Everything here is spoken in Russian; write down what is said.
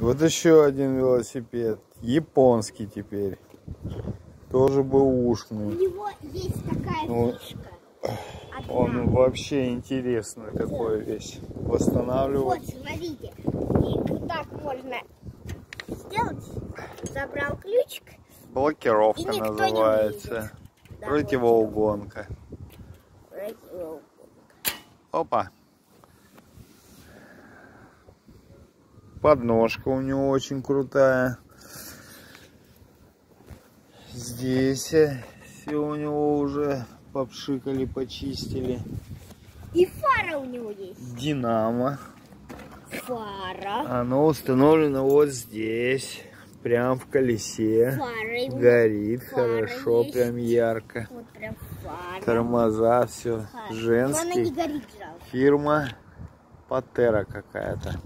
Вот еще один велосипед. Японский теперь. Тоже был У него есть такая Ну, фишка. Одна. Он вообще интересный такой весь. Восстанавливать. Вот, смотрите. И так можно сделать. Забрал ключик. Блокировка называется. Да, Противоугонка. вот. Опа. Подножка у него очень крутая. Здесь все у него уже попшикали, почистили. И фара у него есть. Динамо. Фара. Оно установлено вот здесь. Прям в колесе. Его. Горит Фара хорошо, есть. прям ярко. Вот прям фара. Тормоза, все Фара. Женский. Фирма Патера какая-то.